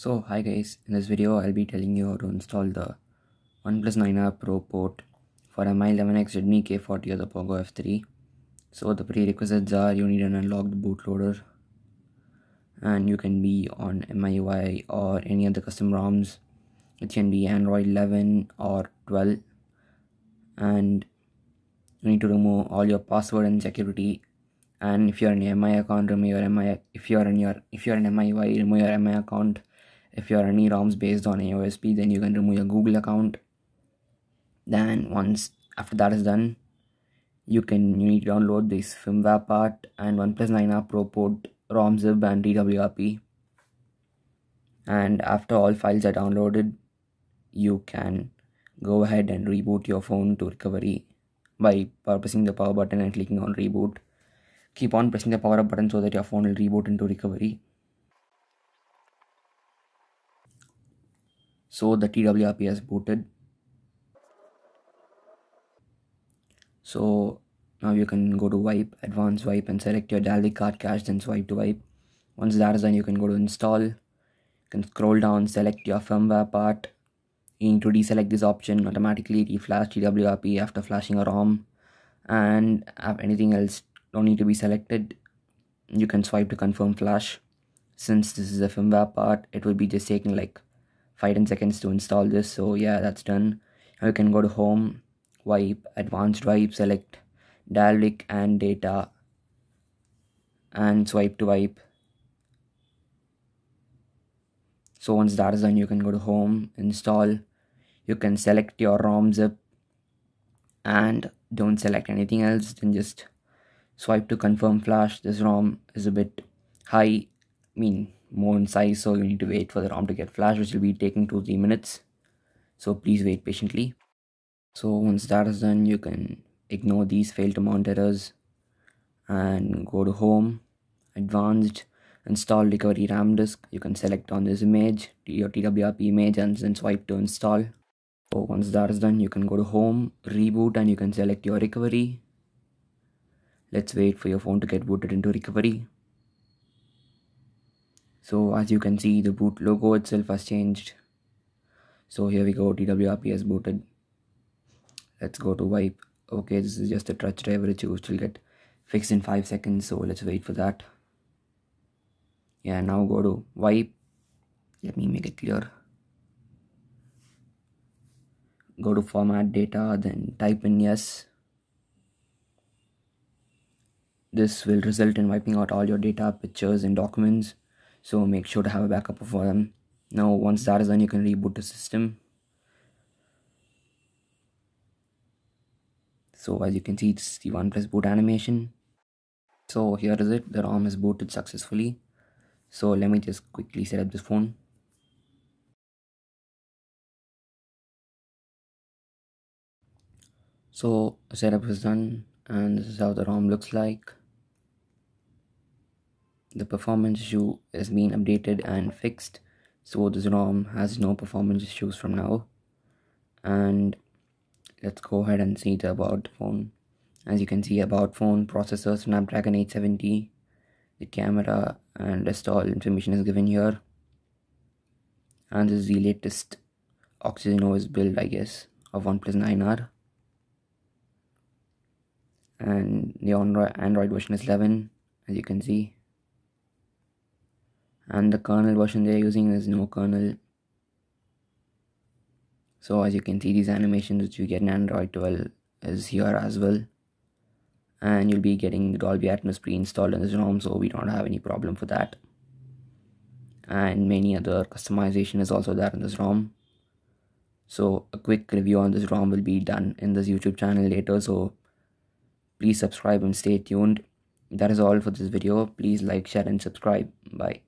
So hi guys, in this video I'll be telling you how to install the OnePlus 9R Pro port for MI 11X Redmi K40 or the Poco F3. So the prerequisites are you need an unlocked bootloader and you can be on MIUI or any other custom ROMs. It can be Android 11 or 12 and you need to remove all your password and security and if you're an MI account remove your MI if you're in your if you're an MIUI remove your MI account if you're any ROMs based on AOSP then you can remove your Google account. Then once after that is done you can you need to download this firmware part and OnePlus 9R Pro port ROM zip and TWRP and after all files are downloaded you can go ahead and reboot your phone to recovery by pressing the power button and clicking on reboot. Keep on pressing the power up button so that your phone will reboot into recovery so the TWRP has booted so now you can go to wipe advanced wipe and select your Dalvik ART cache then swipe to wipe. Once that is done you can go to install. You can scroll down select your firmware part. You need to deselect this option automatically. Reflash TWRP after flashing a ROM. And anything else don't need to be selected. You can swipe to confirm flash. Since this is a firmware part it will be just taking like 5 10 seconds to install this. So yeah that's done. Now you can go to home wipe advanced wipe select Dalvik and data and swipe to wipe. So once that is done you can go to home install. You can select your rom zip and don't select anything else. Then just swipe to confirm flash. This rom is a bit high mean more in size so you need to wait for the rom to get flashed which will be taking two three minutes. So please wait patiently. So once that is done you can ignore these fail to mount errors and go to home advanced install recovery ram disk. You can select on this image your twrp image and then swipe to install. So once that is done you can go to home reboot and you can select your recovery. Let's wait for your phone to get booted into recovery so as you can see the boot logo itself has changed. So here we go twrp has booted. Let's go to wipe. Okay this is just a touch driver which will get fixed in five seconds so let's wait for that. Yeah now go to wipe. Let me make it clear. Go to format data then type in yes. This will result in wiping out all your data pictures and documents so make sure to have a backup of them. Now once that is done you can reboot the system. So as you can see it's the OnePlus boot animation. So here is it. The ROM is booted successfully. So let me just quickly set up this phone. So setup is done and this is how the ROM looks like the performance issue has been updated and fixed so this ROM has no performance issues from now. And let's go ahead and see the about phone. As you can see about phone processor snapdragon 870 the camera and rest all information is given here. And this is the latest oxygen os build i guess of oneplus 9r and the android version is 11 as you can see and the kernel version they're using is no kernel. So as you can see these animations which you get in android 12 is here as well. And you'll be getting dolby atmos pre-installed in this rom so we don't have any problem for that. And many other customization is also there in this rom. So a quick review on this rom will be done in this youtube channel later so please subscribe and stay tuned. That is all for this video. Please like share and subscribe. Bye